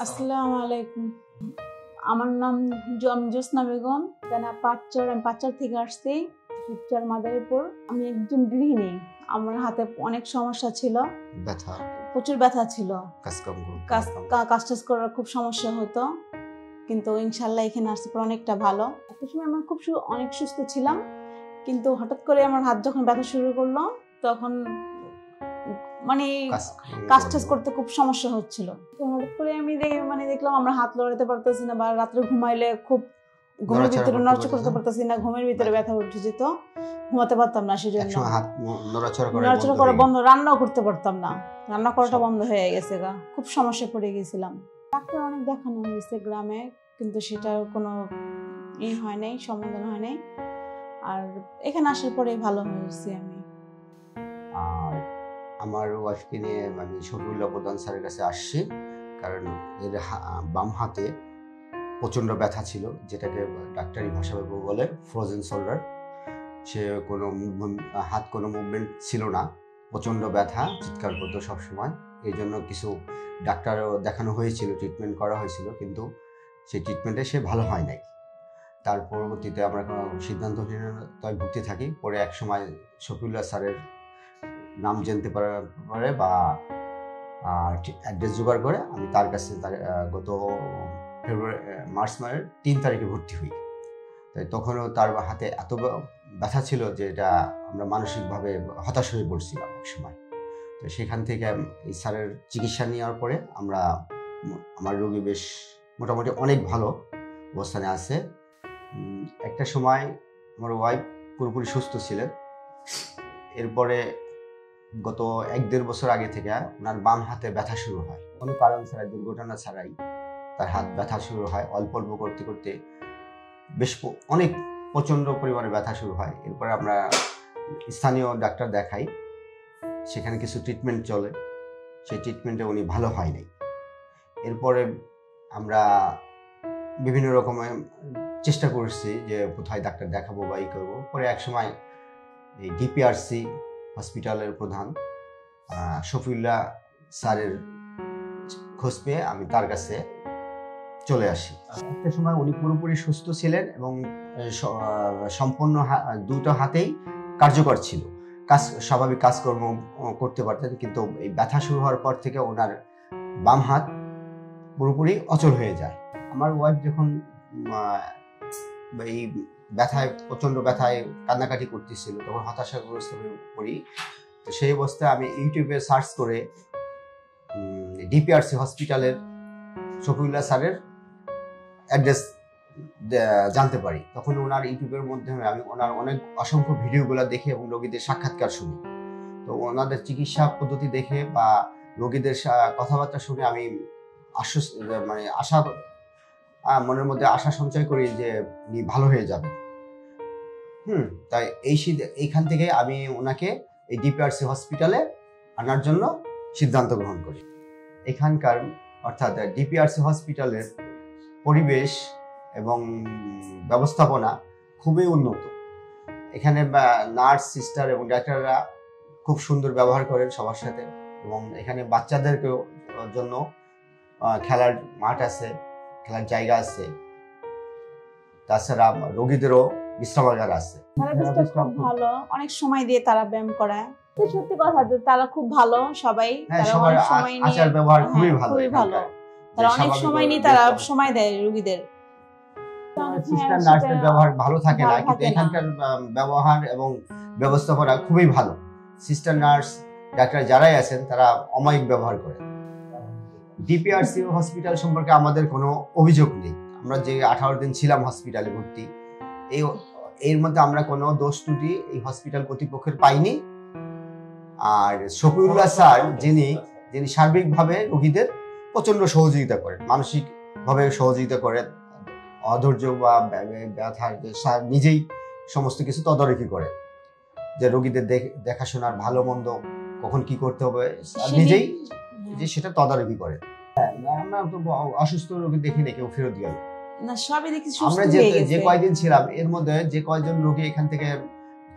আসসালামু আলাইকুম। আমার নাম জ- আমি জ্যোৎস্না বেগম। জানা পাঁচচর আমি পাঁচচর থেকে আসছি পিকচার মাদারীপুর। আমি একজন গৃহিণী। আমার হাতে অনেক সমস্যা ছিল। ব্যথা। প্রচুর ব্যথা ছিল। কাজ কাজ টাজ করার খুব সমস্যা হতো। কিন্তু ইনশাল্লাহ এখানে আসতে পর অনেকটা ভালো। একটা সময় আমার খুব অনেক সুস্থ ছিলাম। কিন্তু হঠাৎ করে আমার হাত যখন ব্যথা শুরু করল তখন মানে কাজ- টাজ করতে খুব সমস্যা হচ্ছিল। তো হঠাৎ করে আমি মানে দেখলাম আমরা হাত লড়াতে পারতেছি না বা রাত্রে ঘুমাইলে খুব ঘুমের ভিতরে পারতেছ করতে পারতেছি না ঘুমের ভিতরে ব্যথা উঠে যেত। ঘুমাতে পারতাম না সেজন্য। নড়াচড়া করা বন্ধ রান্নাও করতে পারতাম না। রান্না করাটা বন্ধ হয়ে গেছে গা। খুব সমস্যা পড়ে গেছিলাম। ডাক্তার অনেক দেখানো হয়েছে গ্রামে কিন্তু সেটার কোনো ই হয় নাই সমাধান হয় নাই। আর এখানে আসার পরে ভালো হয়েছি আমি। আর আমার ওয়াইফকে নিয়ে আমি শফিউল্লাহ প্রধান স্যারের কাছে আসছি। কারণ এর বাম হাতে প্রচণ্ড ব্যথা ছিল, যেটাকে ডাক্তারি ভাষায় বলে ফ্রোজেন শোল্ডার সে কোনো হাত কোনো মুভমেন্ট ছিল না। প্রচণ্ড ব্যথা, চিৎকার করতো সবসময়। এই জন্য কিছু ডাক্তারও দেখানো হয়েছিল ট্রিটমেন্ট করা হয়েছিল, কিন্তু সেই ট্রিটমেন্টে সে ভালো হয় নাই। তার পরবর্তীতে আমরা কোনো সিদ্ধান্তহীনতায় ভুগতে থাকি। পরে এক সময় শফিউল্লাহ স্যারের নাম জানতে পারার পরে বা অ্যাড্রেস জোগাড় করে আমি তার কাছে গত ফেব্রুয়ারি মার্চ মাসের তিন তারিখে ভর্তি হই। তাই তখনও তার হাতে এত ব্যথা ছিল যে এটা আমরা মানসিকভাবে হতাশ হয়ে পড়ছিলাম এক সময়। তো সেখান থেকে এই স্যারের চিকিৎসা নেওয়ার পরে আমরা আমার রোগী বেশ মোটামুটি অনেক ভালো অবস্থানে আছে। একটা সময় আমার ওয়াইফ পুরোপুরি সুস্থ ছিলেন। এরপরে গত এক দেড় বছর আগে থেকে ওনার বাম হাতে ব্যথা শুরু হয়। কোনো কারণ ছাড়াই, দুর্ঘটনা ছাড়াই তার হাত ব্যথা শুরু হয়। অল্প অল্প করতে করতে বেশ অনেক প্রচণ্ড পরিমাণে ব্যথা শুরু হয়। এরপরে আমরা স্থানীয় ডাক্তার দেখাই। সেখানে কিছু ট্রিটমেন্ট চলে। সেই ট্রিটমেন্টে উনি ভালো হয় নাই। এরপরে আমরা বিভিন্ন রকমের চেষ্টা করছি যে কোথায় ডাক্তার দেখাবো বা ই করব। পরে এক সময় এই ডিপিআরসি হসপিটালের প্রধান শফিউল্লাহ স্যারের খোঁজ পেয়ে আমি তার কাছে চলে আসি। একটা সময় উনি পুরোপুরি সুস্থ ছিলেন এবং সম্পূর্ণ দুটো হাতেই কার্যকর ছিল। কাজ, স্বাভাবিক কাজকর্ম করতে পারতেন কিন্তু এই ব্যথা শুরু হওয়ার পর থেকে ওনার বাম হাত পুরোপুরি অচল হয়ে যায়। আমার ওয়াইফ যখন এই ব্যথায় প্রচণ্ড ব্যথায় কান্নাকাটি করতেছিল, তখন হতাশাগ্রস্ত হয়ে পড়ি। তো সেই অবস্থায় আমি ইউটিউবে সার্চ করে ডিপিআরসি হসপিটালের শফিউল্লাহ স্যারের অ্যাড্রেস জানতে পারি। তখন ওনার ইউটিউবের মাধ্যমে আমি ওনার অনেক অসংখ্য ভিডিওগুলো দেখে এবং রোগীদের সাক্ষাৎকার শুনি। তো ওনাদের চিকিৎসা পদ্ধতি দেখে বা রোগীদের কথাবার্তা শুনে আমি আশ্বস্ত মানে আশা মনের মধ্যে আশা সঞ্চয় করি যে উনি ভালো হয়ে যাবে হুম, তাই এই এইখান থেকে আমি ওনাকে এই ডিপিআরসি হসপিটালে আনার জন্য সিদ্ধান্ত গ্রহণ করি। এখানকার, অর্থাৎ ডিপিআরসি হসপিটালের পরিবেশ এবং ব্যবস্থাপনা খুবই উন্নত। এখানে নার্স, সিস্টার এবং ডাক্তাররা খুব সুন্দর ব্যবহার করেন সবার সাথে এবং এখানে বাচ্চাদেরকেও জন্য খেলার মাঠ আছে। খেলার জায়গা আছে। তাছাড়া রোগীদেরও বিশ্রামাগার আছে। ভালো। অনেক সময় দিয়ে তারা ব্যায়াম করায় সত্যি কথা তারা খুব ভালো সবাই। হ্যাঁ আচার ব্যবহার খুবই হ্যাঁ, ভালো খুবই ভালো। তারা অনেক সময় নিয়ে তারা সময় দেয় রুগীদের। সিস্টার হ্যাঁ, নার্সের ব্যবহার ভালো থাকে না কিন্তু এখানকার ব্যবহার এবং ব্যবস্থাপনা খুবই ভালো। সিস্টার নার্স ডাক্তার যারাই আছেন তারা অমায়িক ব্যবহার করেন। ডিপিআরসি হসপিটাল সম্পর্কে আমাদের কোনো অভিযোগ নেই। আমরা যে আঠারো দিন ছিলাম হসপিটালে ভর্তি এই এর মধ্যে আমরা কোনো দোষ ত্রুটি এই হসপিটাল কর্তৃপক্ষের পাইনি। আর শফিউল্লাহ স্যার যিনি যিনি সার্বিকভাবে রোগীদের প্রচণ্ড সহযোগিতা করেন মানসিকভাবে সহযোগিতা করেন অধৈর্য বা ব্য- ব্য- ব্যথার স্যার নিজেই সমস্ত কিছু তদারকি করেন যে রোগীদের দেখ- দেখাশোনার ভালো মন্দ কখন কি করতে হবে নিজেই যে সেটা তদারকি করে। হ্যাঁ, আমরা তো অসুস্থ রোগী দেখি না কেউ ফেরত গেল। না সবই দেখি আমরা যে যে কয়দিন ছিলাম এর মধ্যে যে কয়জন রোগী এখান থেকে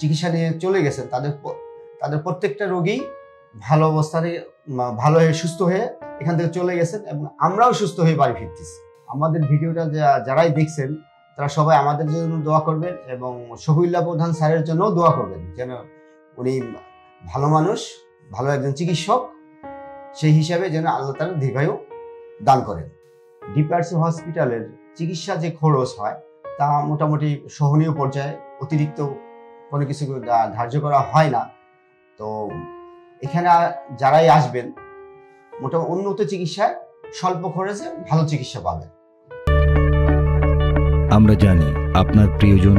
চিকিৎসা নিয়ে চলে গেছেন তাদের তাদের প্রত্যেকটা রোগী ভালো অবস্থানে ভালো হয়ে সুস্থ হয়ে এখান থেকে চলে গেছেন এবং আমরাও সুস্থ হয়ে বাড়ি ফিরতেছি। আমাদের ভিডিওটা যারাই দেখছেন তারা সবাই আমাদের জন্য দোয়া করবেন এবং শহীদুল্লাহ প্রধান স্যারের জন্যও দোয়া করবেন যেন উনি ভালো মানুষ ভালো একজন চিকিৎসক সেই হিসাবে যেন আল্লাহ তালা দীর্ঘায়ু দান করেন। ডিপিআরসি হসপিটালের চিকিৎসা যে খরচ হয়, তা মোটামুটি সহনীয় পর্যায়ে অতিরিক্ত কোনো কিছু ধার্য করা হয় না। তো এখানে যারাই আসবেন মোটামুটি উন্নত চিকিৎসায় স্বল্প খরচে ভালো চিকিৎসা পাবেন। আমরা জানি আপনার প্রিয়জন